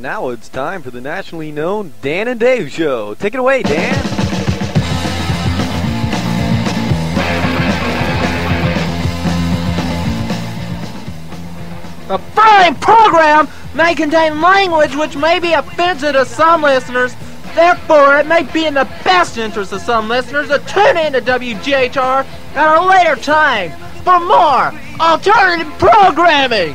And now it's time for the nationally known Dan and Dave Show. Take it away, Dan. The following program may contain language which may be offensive to some listeners. Therefore, it may be in the best interest of some listeners to tune in to WGHR at a later time for more alternative programming.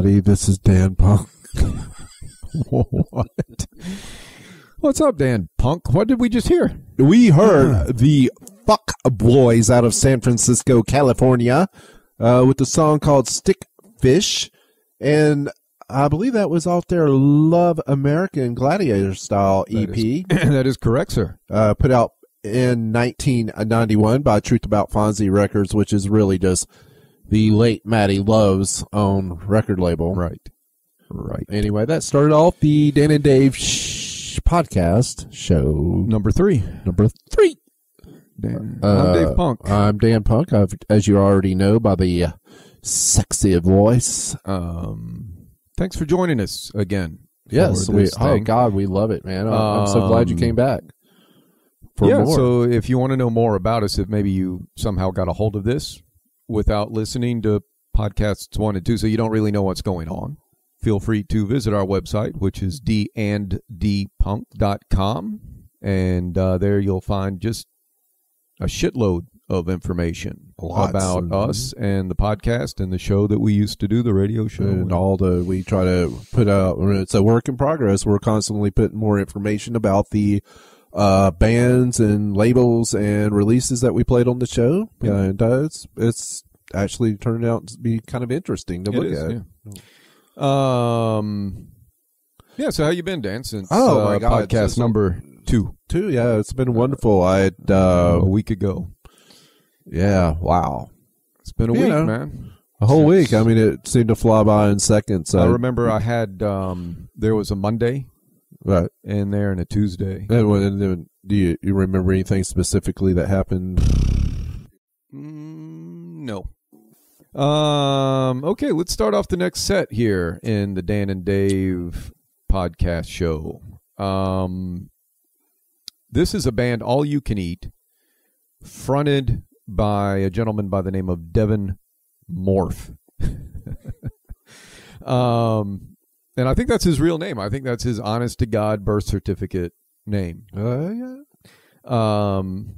Everybody. This is Dan Punk. what? What's up, Dan Punk? What did we just hear? We heard the Fuck Boys out of San Francisco, California, uh, with the song called Stick Fish. And I believe that was off their Love American Gladiator style EP, that is correct, sir. uh, put out in 1991 by Truth About Fonzie Records, which is really just the late Matty Love's own record label. Right. Right. Anyway, that started off the Dan and Dave sh- podcast show Number three. number three. Dan. Uh, I'm Dave Punk. I'm Dan Punk, I've, as you already know by the uh, sexy voice. Um, thanks for joining us again. Yes, we, oh. God, we love it, man. I'm, I'm so glad you Um, came back. for yeah, more. so if you want to know more about us, if maybe you somehow got a hold of this without listening to podcasts one and two, so you don't really know what's going on, feel free to visit our website, which is danddpunk.com. And uh, there you'll find just a shitload of information Lots. about us and the podcast and the show that we used to do, the radio show. and all the we try to put out it's a work in progress we're constantly putting more information about the uh bands and labels and releases that we played on the show Yeah. and uh, it's it's actually turned out to be kind of interesting to It look is, at yeah. Um, yeah. So how you been, Dan? Since Oh, uh, my God, podcast number two two. yeah it's been wonderful i had a uh week ago. yeah wow It's been a You week, know. man. a whole week i mean it seemed to fly by in seconds I I- remember I had um, there was a Monday right in there and a Tuesday. and, when- and then do you, you remember anything specifically that happened Mm, no. Um. Okay, let's start off the next set here in the Dan and Dave podcast show. Um, this is a band, All You Can Eat, fronted by a gentleman by the name of Devin Morph. um, and I think that's his real name. I think that's his honest to God birth certificate name. uh yeah Um.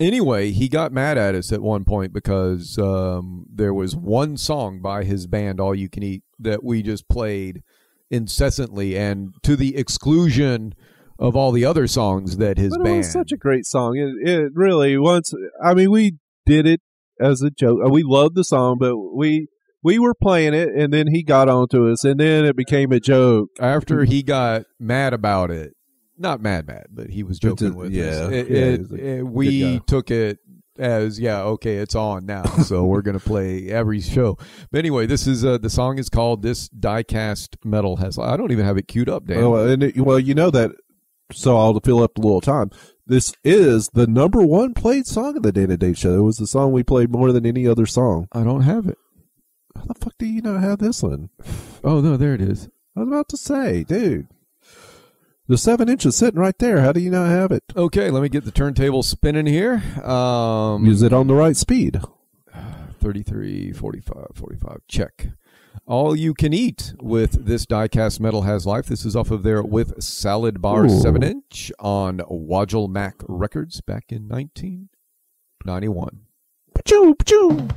Anyway, he got mad at us at one point because um, there was one song by his band, All You Can Eat, that we just played incessantly and to the exclusion of all the other songs that his But band. It was such a great song. It, it really once. I mean, we did it as a joke. We loved the song, but we we were playing it, and then he got onto us, and then it became a joke. After he got mad about it, not mad, mad, but he was joking with yeah, us. It, yeah, it- he's a it- we took it as yeah, okay, it's on now, so we're gonna play every show. But anyway, this is uh, the song is called "This Diecast Metal Has." I don't even have it queued up, Dan. Well, and it, well, you know that. So I'll fill up a little time. This is the number one played song of the Dana Dave show. It was the song we played more than any other song. I don't have it. How the fuck do you not have this one? Oh no, there it is. I was about to say, dude. The seven inch is sitting right there. How do you not have it? Okay, let me get the turntable spinning here. Um, Use it on the right speed. 33, 45, 45. Check. All you can eat with this diecast metal has life. This is off of their with salad bar Ooh. seven inch on Wagel Mac Records back in 1991. Pachoo, pachoo.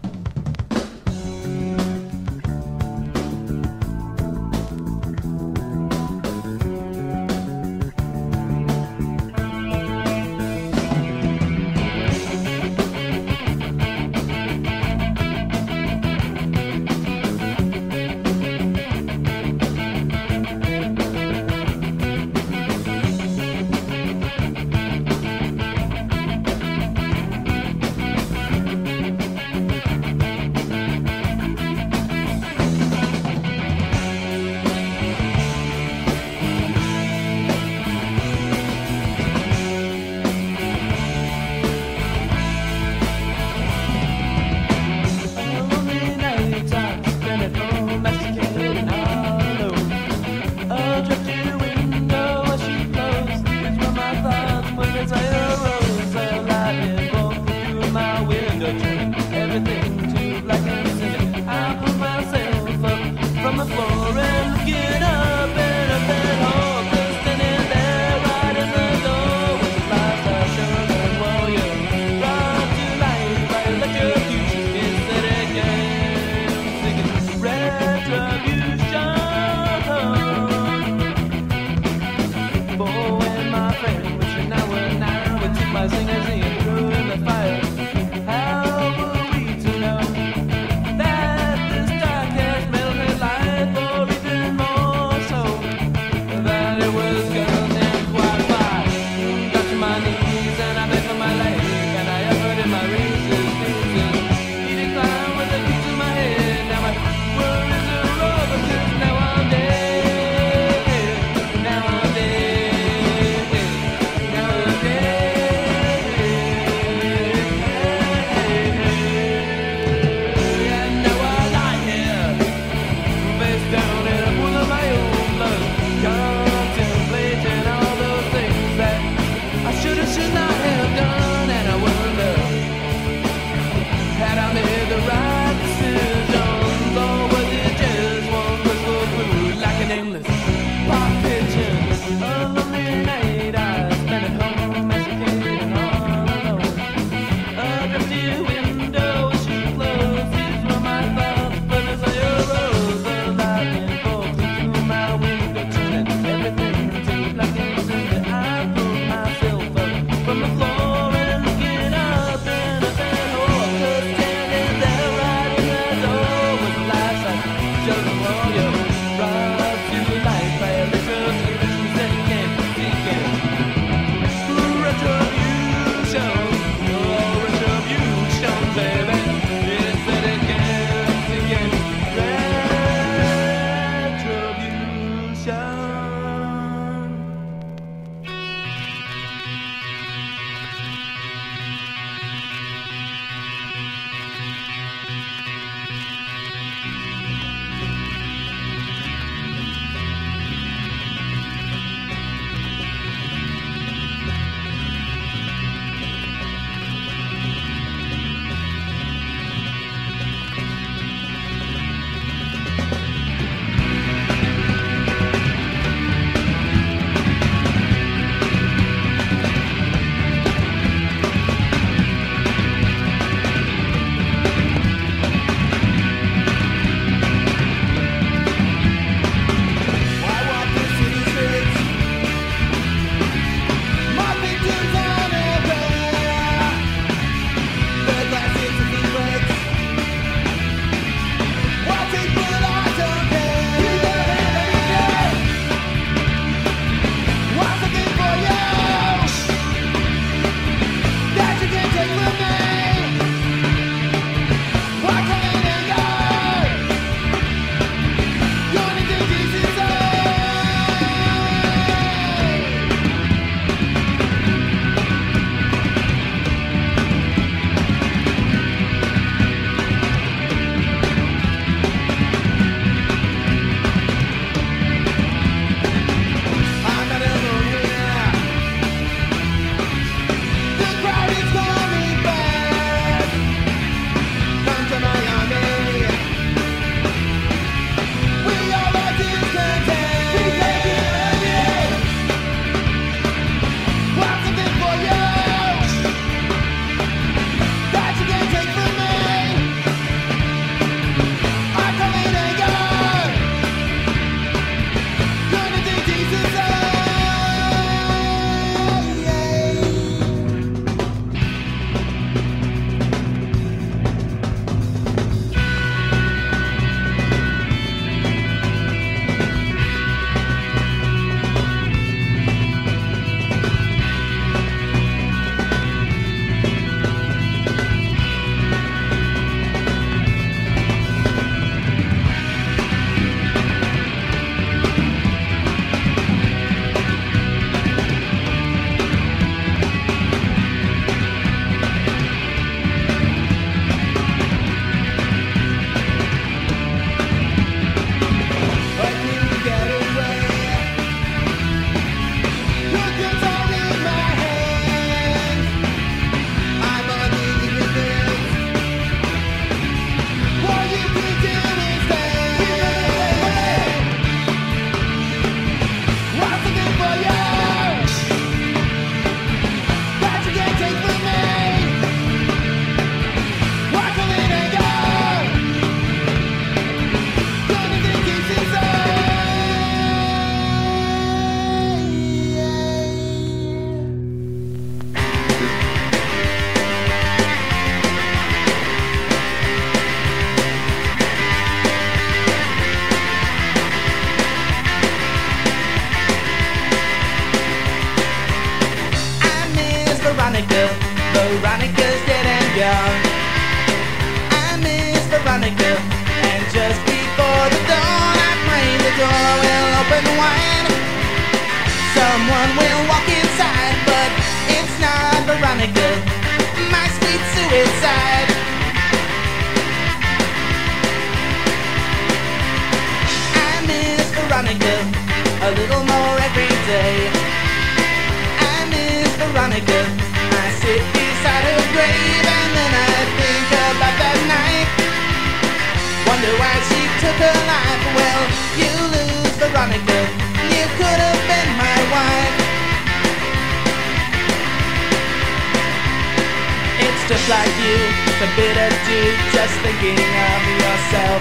Just like you, the bitter dude, just thinking of yourself.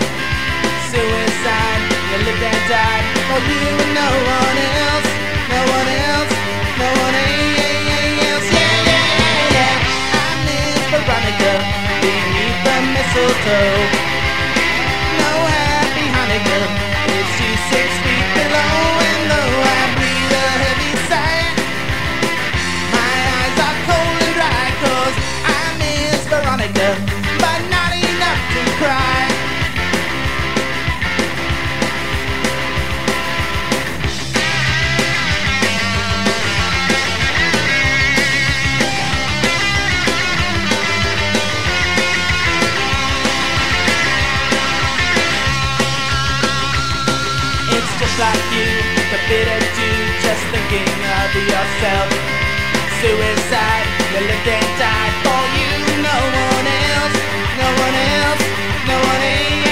Suicide, you lived and died for you and no one else, no one else, no one else. Yeah, yeah, yeah, yeah. I miss Veronica beneath the mistletoe. No happy Hanukkah if she's six feet just thinking of yourself. Suicide, you lived and died for you, no one else, no one else, no one else.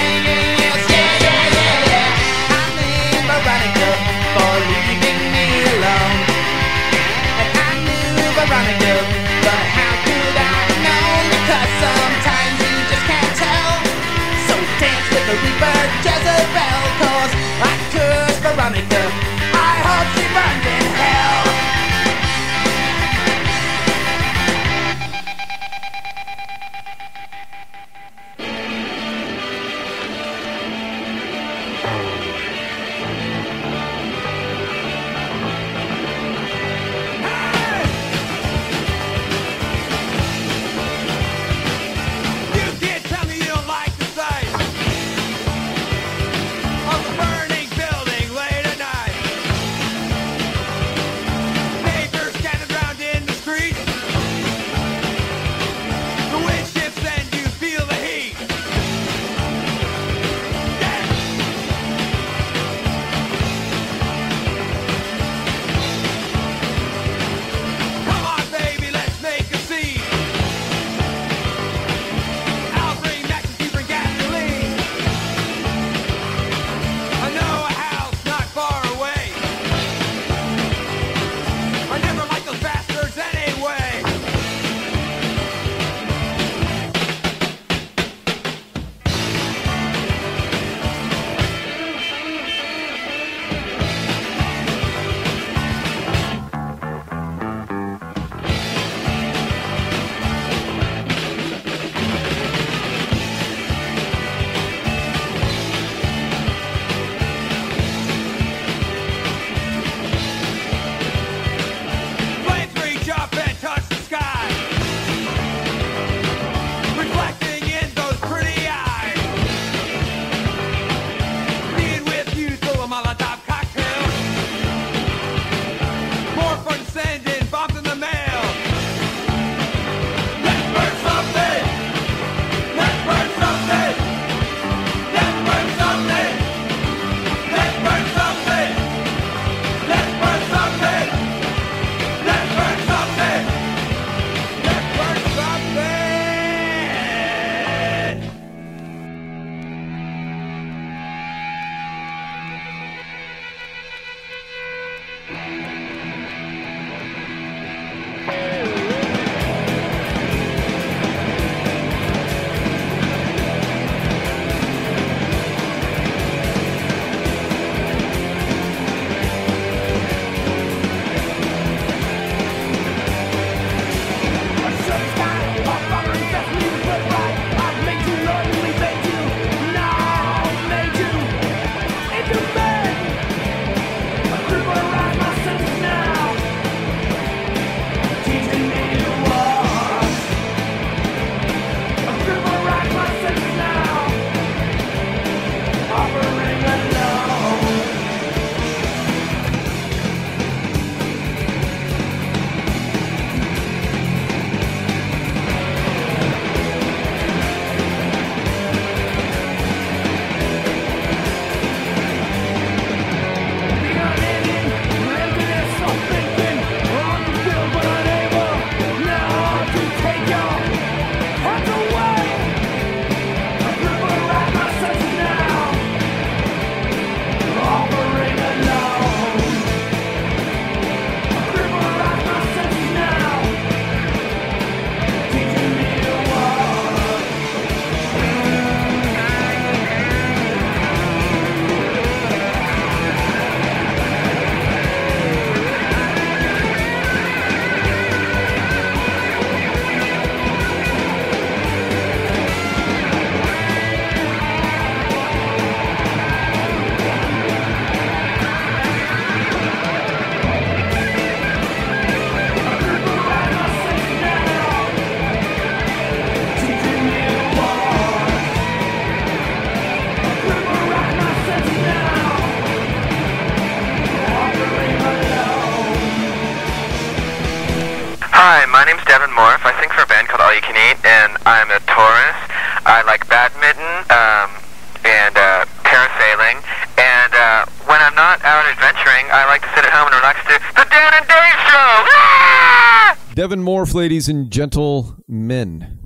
Devin Morph, ladies and gentlemen.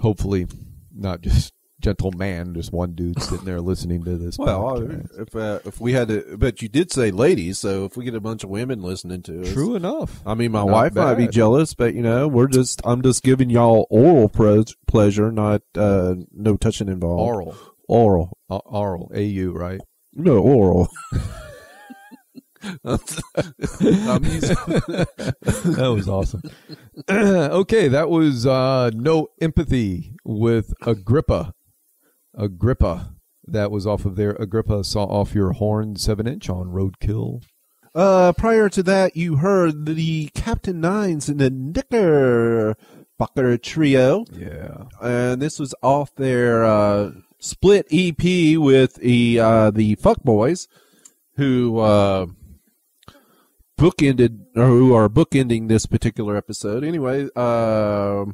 Hopefully, not just gentleman, just one dude sitting there listening to this. Well, podcast. if uh, if we had to, but you did say ladies, so if we get a bunch of women listening to us, true enough. I mean, my Not wife might be jealous, but you know, we're just I'm just giving y'all oral pro- pleasure, not uh no touching involved. Oral, oral, Uh, oral, au, right? no oral. I'm using- that was awesome. okay, that was uh, no empathy with Agrippa. Agrippa. That was off of their Agrippa saw off your horn seven inch on Roadkill. Uh, prior to that, you heard the Captain Nines and the Knickerbocker Trio, Yeah. and this was off their uh, split EP with the uh, the Fuck Boys, who uh, bookended or who are bookending this particular episode. Anyway, uh,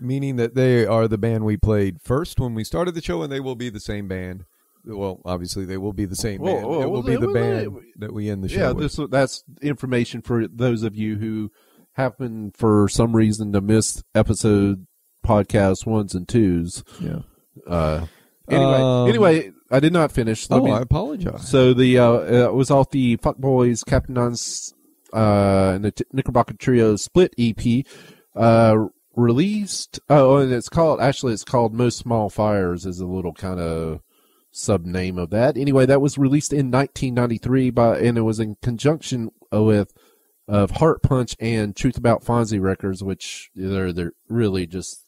Meaning that they are the band we played first when we started the show, and they will be the same band. Well, obviously, they will be the same Whoa, band. whoa, it will well, be the band well, that we end the show yeah, with. this that's information for those of you who happen for some reason to miss episode podcast ones and twos. yeah. Uh, anyway, Um, anyway, I did not finish. Let Oh, me- I apologize. so the uh, it was off the Fuck Boys Captain Nines uh, and the T- Knickerbocker Trio split EP. Uh, released. Oh, and it's called actually it's called Most Small Fires is a little kind of sub name of that. Anyway, that was released in 1993 by and it was in conjunction with of Heart Punch and Truth About Fonzie Records, which they're they're really just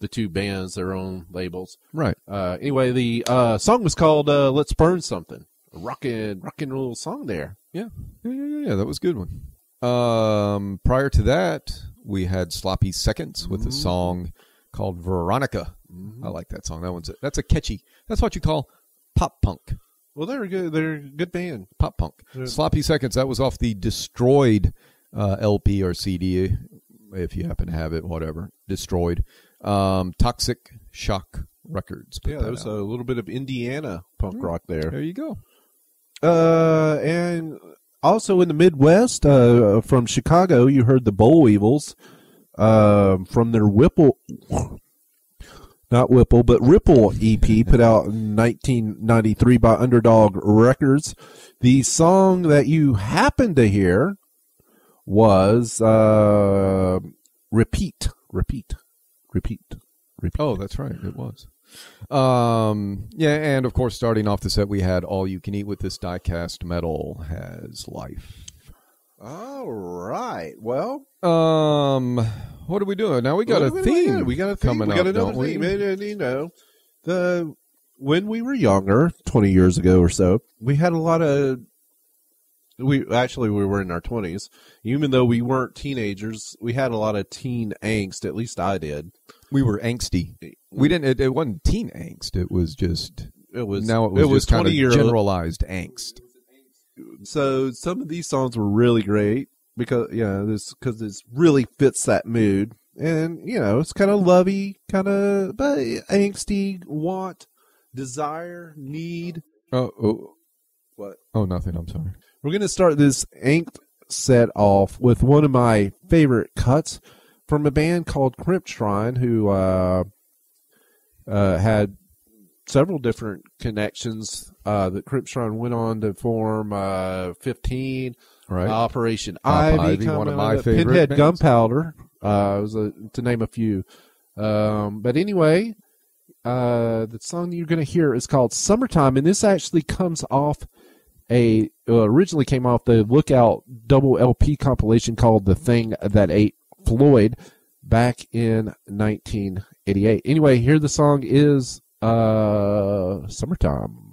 the two bands, their own labels. right. Uh, anyway, the uh, song was called uh, "Let's Burn Something." A rockin' rockin' roll song there. Yeah. Yeah, yeah, yeah, that was a good one. Um, prior to that, we had Sloppy Seconds with a song called Veronica. I like that song. That one's a, that's a catchy. That's what you call pop punk. Well, they're a good. They're a good band. Pop punk. Yeah. Sloppy Seconds. That was off the Destroyed uh, LP or CD, if you happen to have it. Whatever. Destroyed. Um, Toxic Shock Records. Yeah, that there was out. a little bit of Indiana punk rock there. There you go. Uh, and also in the Midwest, uh, from Chicago, you heard the Bollweevils, um, from their Whipple, not Whipple, but Ripple EP put out in 1993 by Underdog Records. The song that you happened to hear was, uh, Repeat, Repeat, Repeat, Repeat. Oh, that's right. It was. Um, yeah, and of course, starting off the set, we had All You Can Eat with this diecast metal has life. All right. Well, Um, what are we doing now? We got a theme. We got a theme. coming we got up, another don't theme. And, and, you know, the when we were younger, twenty years ago or so, we had a lot of. We actually we were in our twenties. Even though we weren't teenagers, we had a lot of teen angst. At least I did. We were angsty. We mm. didn't. It, it wasn't teen angst. It was just. It was now it was, it was kind twenty of year generalized angst. So some of these songs were really great because yeah, this because this really fits that mood, and you know it's kind of lovey, kind of but angsty, want, desire, need. Oh, oh, What? oh, nothing. I'm sorry. We're gonna start this angst set off with one of my favorite cuts from a band called Crimpshrine, who uh, uh, had several different connections. Uh, that Crimpshrine went on to form uh, 15, Right. Operation Ivy, Ivy, one of my it, favorite Pinhead bands. Gunpowder, uh, was a, to name a few. Um, but anyway, uh, the song you're going to hear is called "Summertime," and this actually comes off a uh, originally came off the Lookout double LP compilation called "The Thing That Ate Floyd" back in 1988. Anyway, here the song is uh, "Summertime."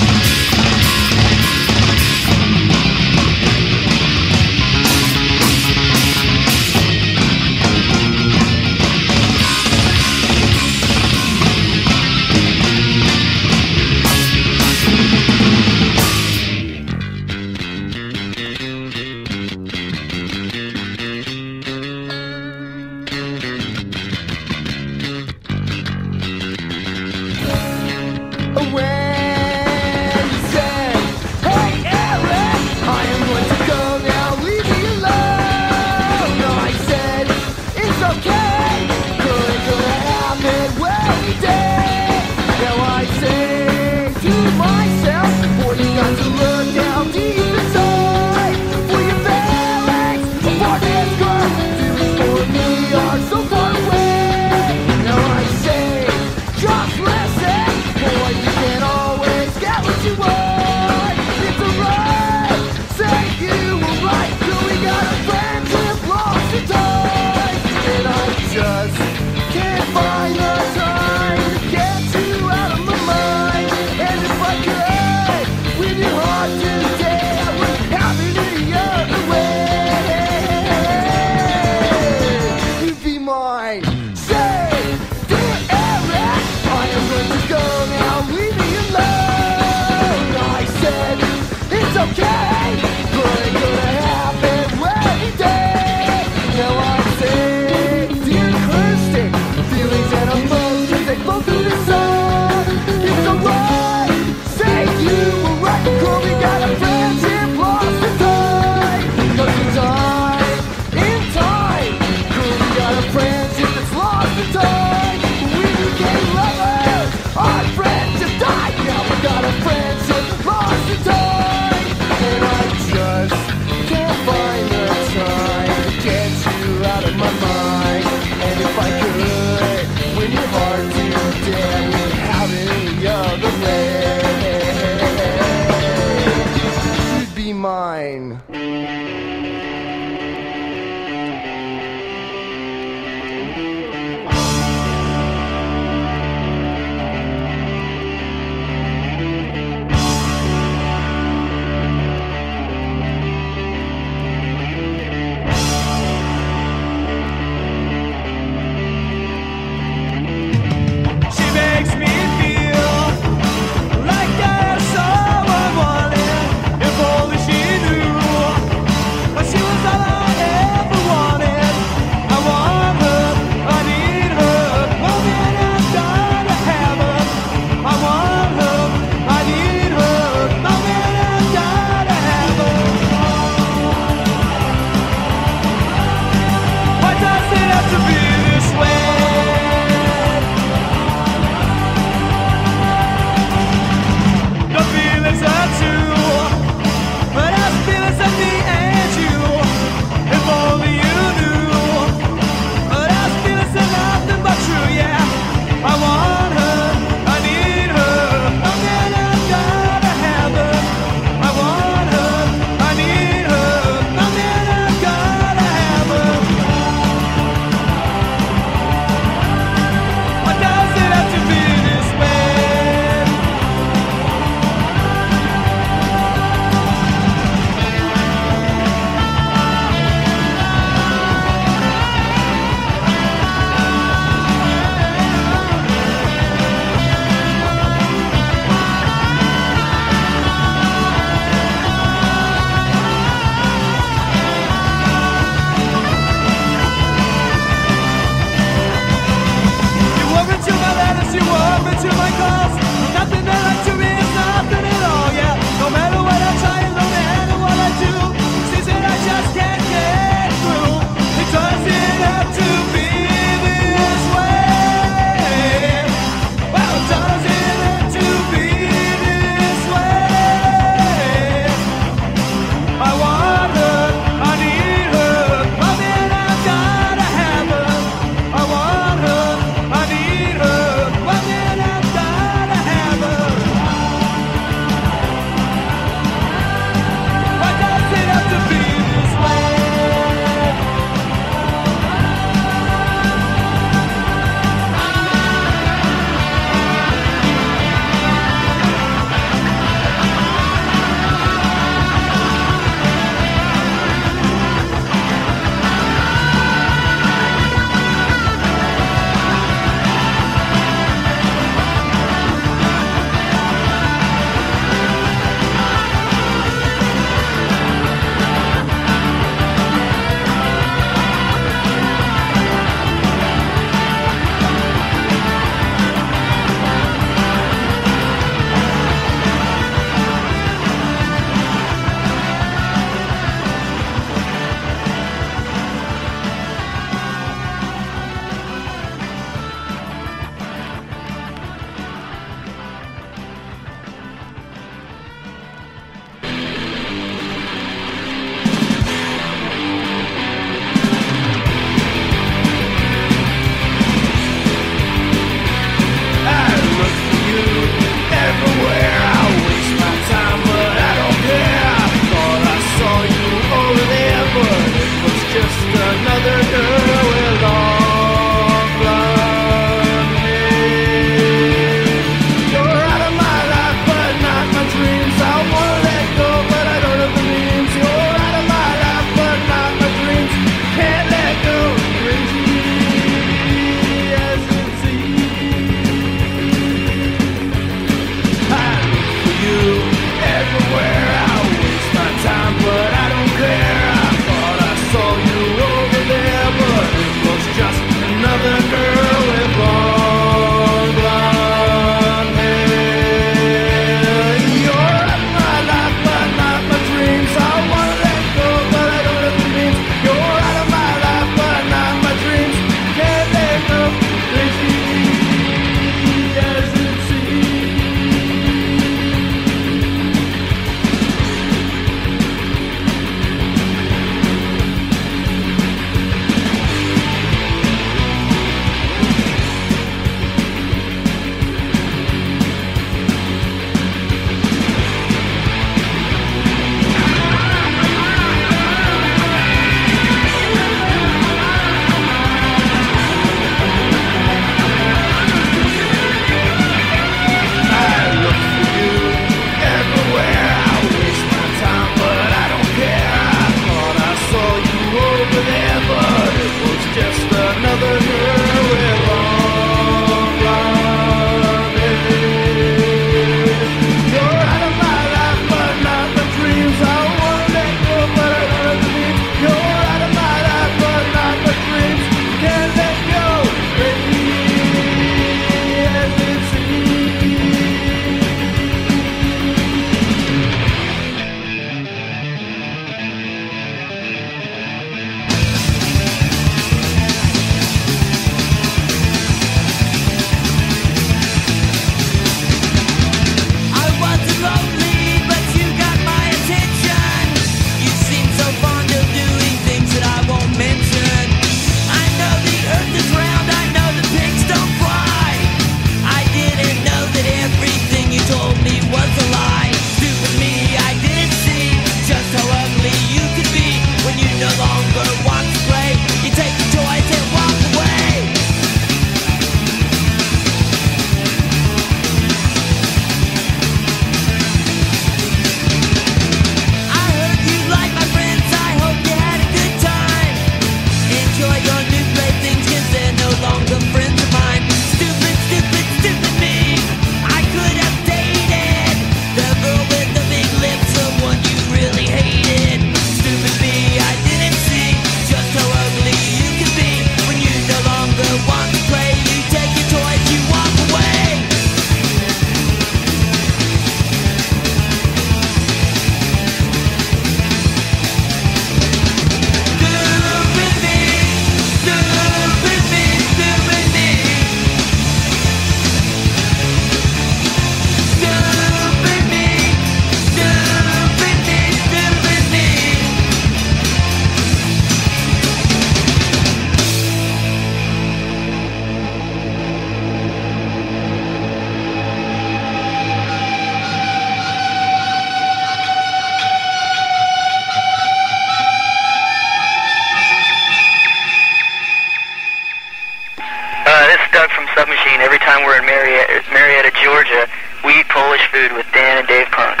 Time we're in Marietta, Marietta, Georgia, we eat Polish food with Dan and Dave Punk.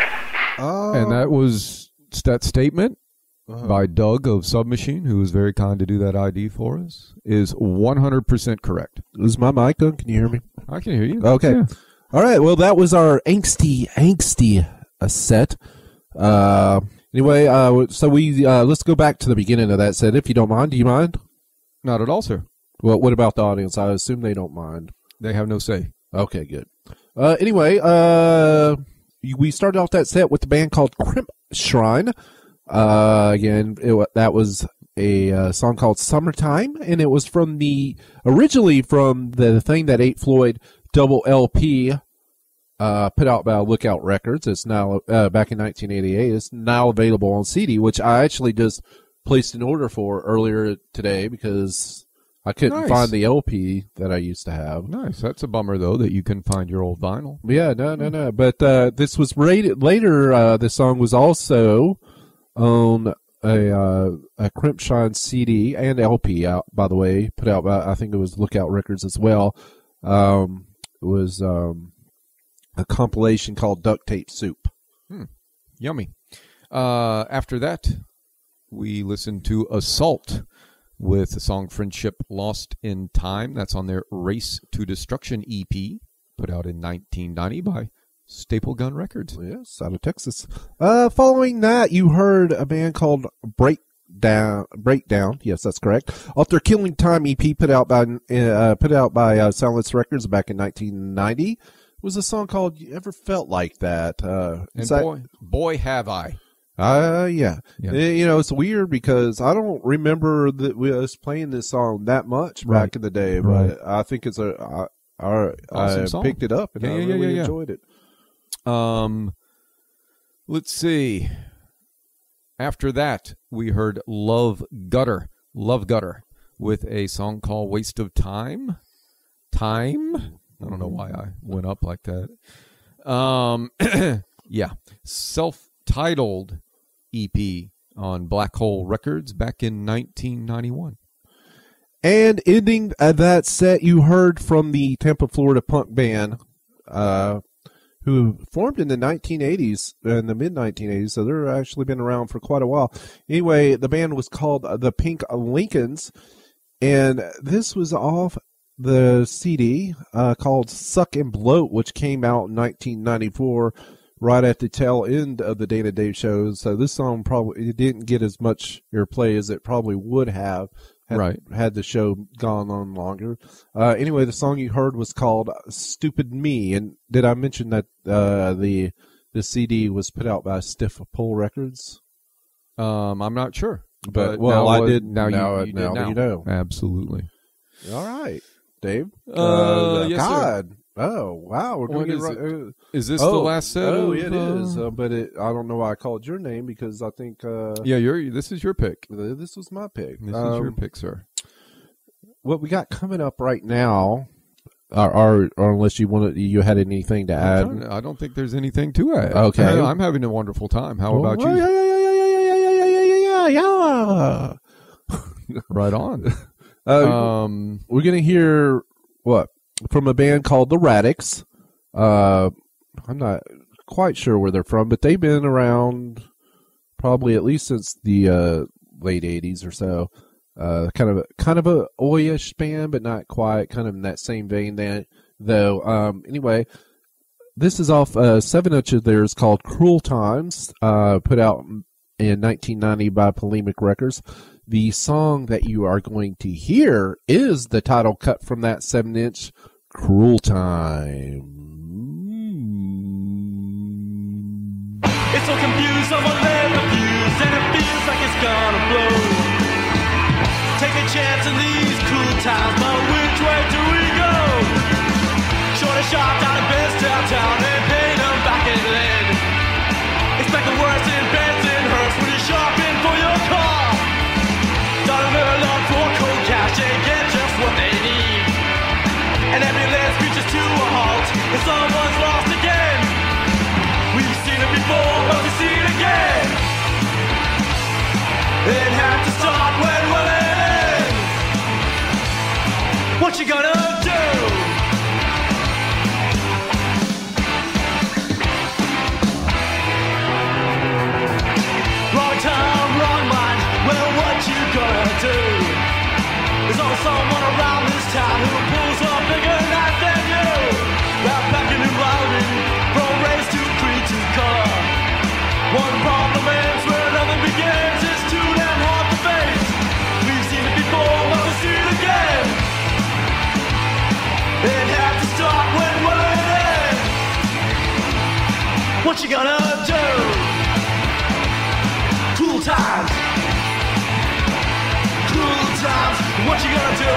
Oh. And that was that statement Uh-huh. by Doug of Submachine, who was very kind to do that ID for us, is 100% correct. is my mic on? Can you hear me? I can hear you. Okay. Yeah. All right. Well, that was our angsty, angsty uh, set. Uh, anyway, uh, so we uh, let's go back to the beginning of that set, if you don't mind. Do you mind? Not at all, sir. Well, what about the audience? I assume they don't mind. They have no say. Okay, good. Uh, anyway, uh, we started off that set with the band called Crimp Shrine. Uh, again, it, that was a uh, song called Summertime, and it was from the originally from the thing that Ate Floyd double LP uh, put out by Lookout Records. It's now uh, back in 1988. It's now available on CD, which I actually just placed an order for earlier today because I couldn't Nice. find the LP that I used to have. Nice. That's a bummer, though, that you can find your old vinyl. Yeah, no, no, no. But uh, this was rated later. Uh, the song was also on a uh, a Crimpshrine CD and LP out. By the way, put out by I think it was Lookout Records as well. Um, it was um, a compilation called Duct Tape Soup. Yummy. Uh, after that, we listened to Assault with the song Friendship Lost in Time. That's on their Race to Destruction EP, put out in 1990 by Staple Gun Records. Yes, out of Texas. Uh, following that, you heard a band called Breakdown. Breakdown. Yes, that's correct. Off their Killing Time EP, put out by uh, put out by uh, Silence Records back in 1990, was a song called "You Ever Felt Like That." Uh, And is that- boy, boy, have I. uh, yeah. Yeah. Eh, You know, it's weird because I don't remember that we was playing this song that much Right. back in the day, Right. but I think it's a. I, I, Awesome I song. picked it up and Yeah, I yeah, really enjoyed it. Um, let's see. After that, we heard Love Gutter, Love Gutter, with a song called Waste of Time. Time? I don't know why I went up like that. Um, yeah. Self titled EP on Black Hole Records back in 1991. And ending uh, that set, you heard from the Tampa, Florida punk band, uh, who formed in the 1980s, in the mid 1980s. So they're actually been around for quite a while. Anyway, the band was called uh, the Pink Lincolns, and this was off the CD uh, called "Suck and Bloat," which came out in 1994. Right at the tail end of the Dana Dave shows, so this song probably it didn't get as much airplay as it probably would have had, Right. had the show gone on longer. Uh, anyway, the song you heard was called "Stupid Me," and did I mention that uh, the the CD was put out by Stiff Pull Records? Um, I'm not sure. But, well, I did Now, now, you, you now did now. you know. Absolutely. All right, Dave. Uh, yes, sir. Oh wow, it is right. it? uh, Is this oh, the last set? Oh, of, it uh, is. Uh, but it, I don't know why I called your name because I think uh, Yeah, you're. This is your pick. this was my pick. This is your Um, pick, sir. What we got coming up right now, or, or, or unless you wanted, you had anything to add. to- I don't think there's anything to add. Okay. I'm having a wonderful time. How about Oh, you? Yeah, yeah, yeah, yeah, yeah, yeah, yeah, yeah, yeah, yeah, yeah. Right on. Uh, um, we're gonna hear what from a band called the Radicts. Uh, I'm not quite sure where they're from, but they've been around probably at least since the uh, late '80s or so. Uh, kind of a kind of a oi-ish band, but not quite. Kind of in that same vein, then though. Um, anyway, this is off uh, seven inch of theirs called "Cruel Times," uh, put out in 1990 by Polemic Records. The song that you are going to hear is the title cut from that seven inch Cruel Time. It's so confused, and it feels like it's gonna blow. Take a chance in these cruel times, but which way do we go? Short shot It had to start when willing. What you gonna? It had to start when waiting. What you gonna do? Cool times. Cool times. What you gonna do?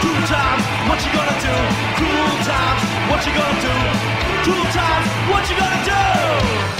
Cool times. What you gonna do? Cool times. What you gonna do? Cool times. What you gonna do?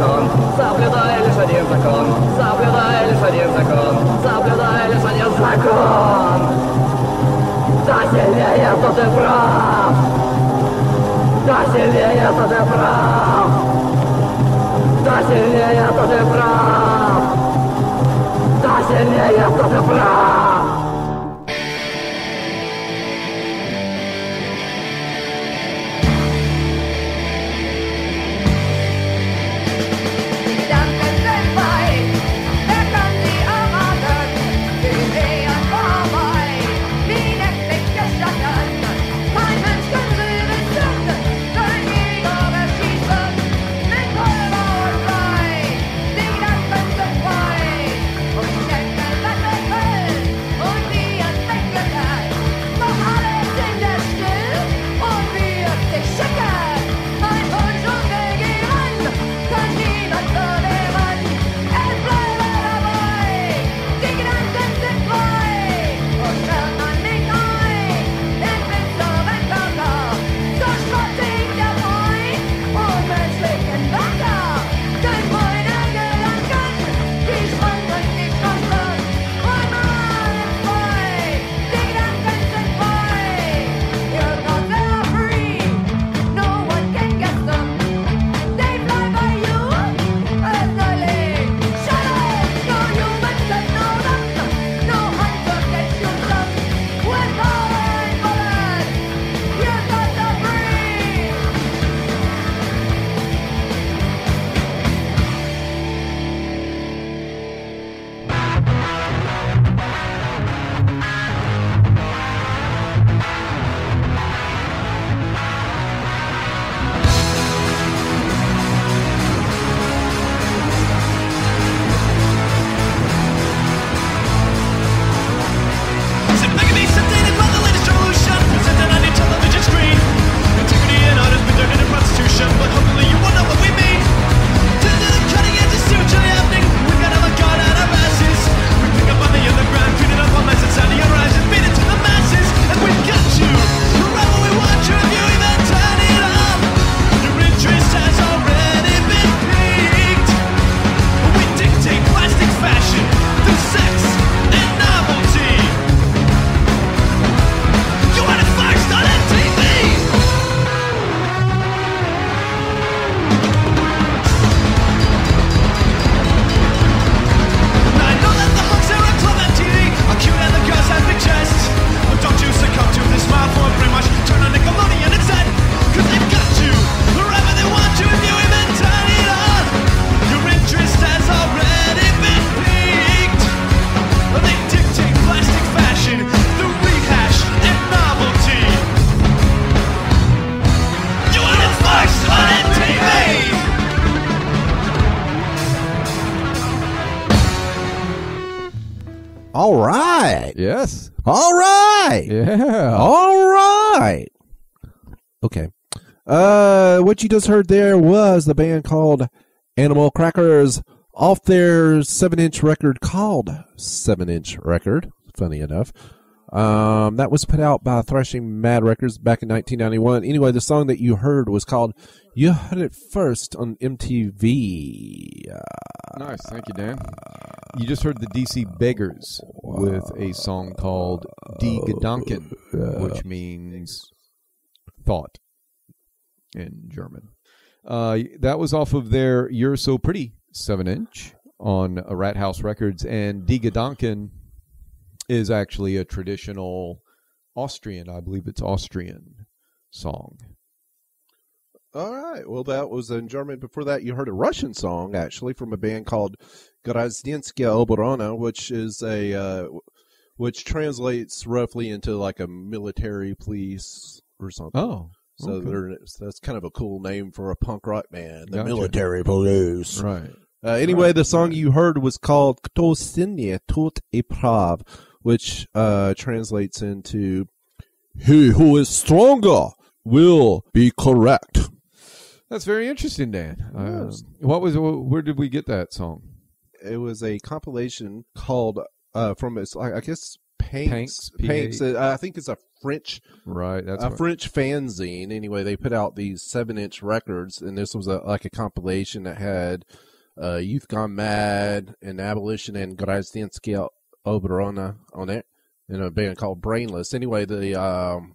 закон, соблюдая лишь один закон, соблюдая лишь один закон, соблюдая лишь один закон. Да сильнее, то ты прав! Да сильнее, то ты прав! Да сильнее, то ты прав! Да сильнее, то ты прав! you just heard there was the band called Animal Crackers off their 7 inch record called 7 inch record, funny enough. Um, that was put out by Thrashing Mad Records back in 1991. Anyway, the song that you heard was called You Heard It First on MTV. Uh, nice. Thank you, Dan. You just heard the DC Beggars with a song called Die Gedanken, which means thought in German. Uh, that was off of their You're So Pretty 7 inch on uh, Rat House Records, and Die Gedanken is actually a traditional Austrian, I believe it's Austrian song. All right. Well, that was in German. Before that, you heard a Russian song actually from a band called Grazdinskia Oborona, which is a uh, which translates roughly into like a military police or something. Oh, so okay. they're, so that's kind of a cool name for a punk rock band, the Gotcha. military police. right. Uh, anyway, the song you heard was called Kto silnie, tot i prav, which uh, translates into He who is stronger will be correct. That's very interesting, Dan. Uh, what was where did we get that song? It was a compilation called uh, from it's I guess Panks. Panks. Uh, I think it's a French Right, that's a French fanzine. Anyway, they put out these seven inch records, and this was a, like a compilation that had uh, Youth Gone Mad and Abolition and Grazdinskia Obrona on it, and a band called Brainless. Anyway, the um,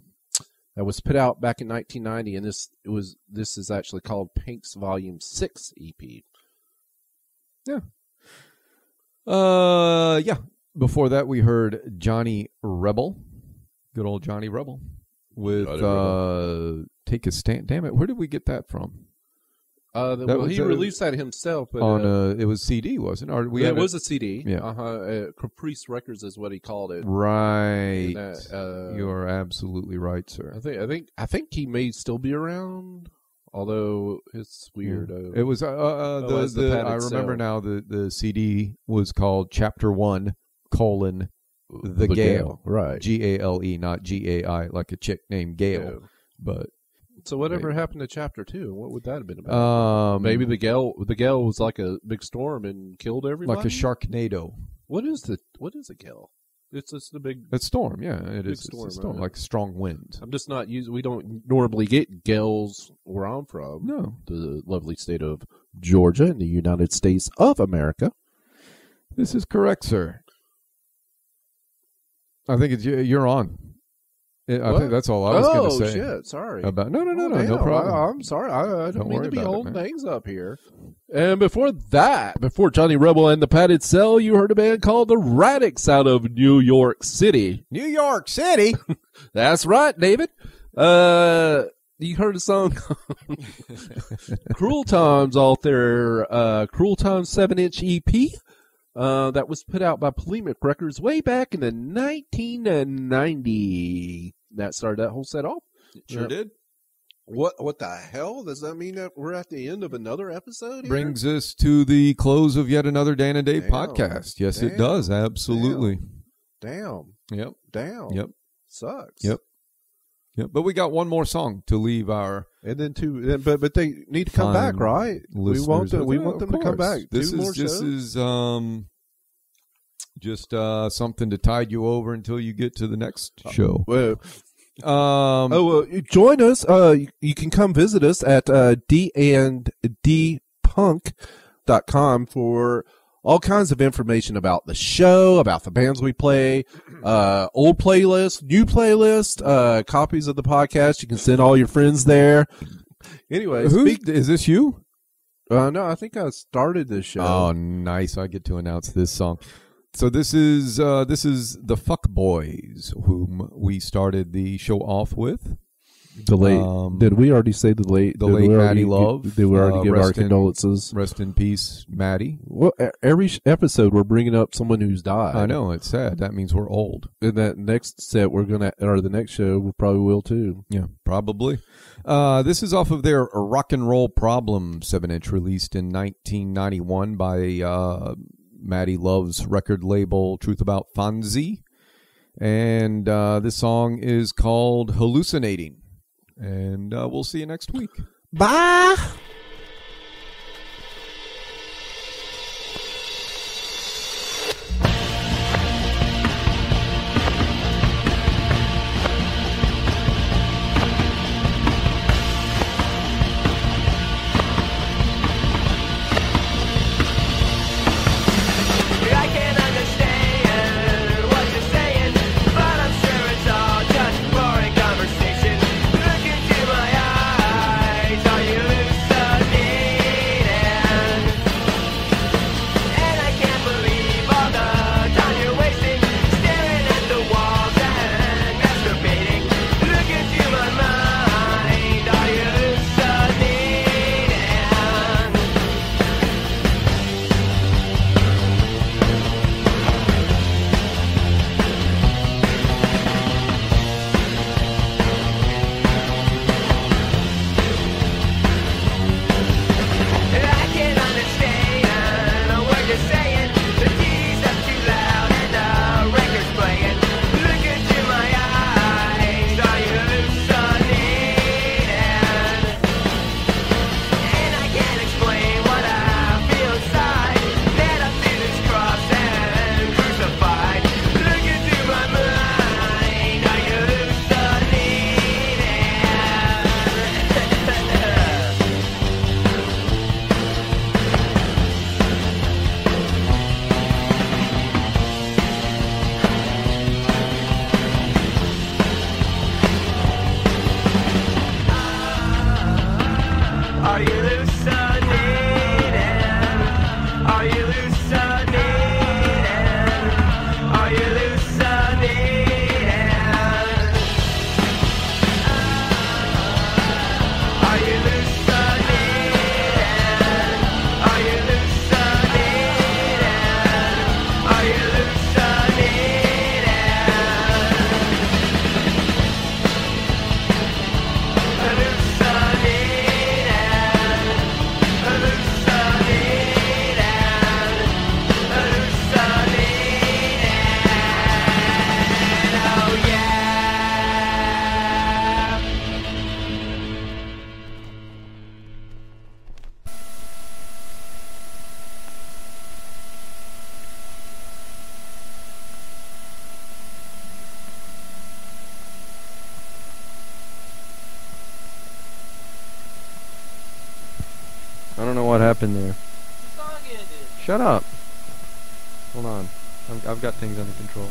that was put out back in 1990, and this it was this is actually called Pink's Volume Six EP. Yeah. Uh, yeah. Before that, we heard Johnny Rebel, good old Johnny Rebel, with Johnny uh, "Take a Stand." Damn it, where did we get that from? Uh, That well, was, he uh, released that himself, but On uh, uh, it was CD, wasn't it? Or we yeah, it was a CD. Yeah. uh-huh. uh Caprice Records is what he called it. right. That, uh, you are absolutely right, sir. I think I think I think he may still be around, although it's weird. Uh, It was uh, uh, Oh, the, the the- I remember cell. now the the CD was called Chapter One colon the, The Gale, Gale, right. G A L E, not G A I, like a chick named Gale. Yeah. But So whatever Maybe. happened to chapter two? What would that have been about? um, Maybe the gale the gale was like a big storm and killed everybody. like a sharknado. What is the what is a gale? It's just the big. A storm, yeah, it Big is. It's storm, a storm, right. like strong wind. I'm just not using. We don't normally get gales where I'm from. No, The lovely state of Georgia in the United States of America. this is correct, sir. I think it's you- you're on. I What? think that's all I was oh going to say shit! Sorry. about. No, no, no, Oh, no, no problem. I, am sorry. I, I don't, Don't mean to be about it, holding things up here. And before that, before Johnny Rebel and the Padded Cell, you heard a band called the Radicts out of New York City. New York City. That's right, David. Uh, you heard a song Cruel Times off their uh, Cruel Times 7 inch EP. Uh, that was put out by Polemic Records way back in the 1990. That started that whole set off. Yeah. did. What what the hell does that mean? That we're at the end of another episode? Here? Brings us to the close of yet another Dan and Dave Damn. podcast. Yes, it does. Absolutely. damn, Yep. damn. Yep. sucks. Yep. Yep. But we got one more song to leave our And then two, but but they need to come back, right? We want them. We Yeah, want them to come back. This two is this shows. is um just uh something to tide you over until you get to the next show. Well, Um oh, uh, join us. Uh, you, you can come visit us at uh, d and d punk.com for all kinds of information about the show, about the bands we play, uh, old playlist, new playlist, uh, copies of the podcast. You can send all your friends there. Anyway, speak, is this you? uh, no, I think I started this show. Oh, nice! I get to announce this song. So this is uh, this is the Fuck Boys, whom we started the show off with. The late. um, did we already say the late? the late already Maddie Love, Did we already uh, give our in- condolences? Rest in peace, Maddie. Well, every episode we're bringing up someone who's died. I know it's sad. That means we're old. In that next set, we're gonna, or the next show, we probably will too. Yeah, probably. Uh, this is off of their Rock and Roll Problem 7 inch released in 1991 by uh, Maddie Love's record label Truth About Fonzie. And uh, this song is called Hallucinating. And uh, we'll see you next week. Bye. Don't know what happened there. The song ended. Shut up. Hold on. I'm, I've got things under control.